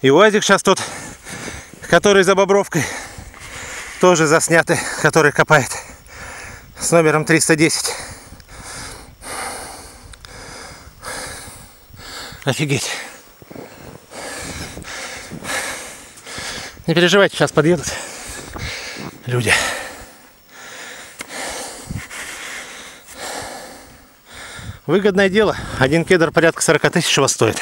И УАЗик сейчас тот, который за Бобровкой, тоже заснятый, который копает с номером 310. Офигеть. Не переживайте, сейчас подъедут люди. Выгодное дело. Один кедр порядка 40 тысяч его стоит.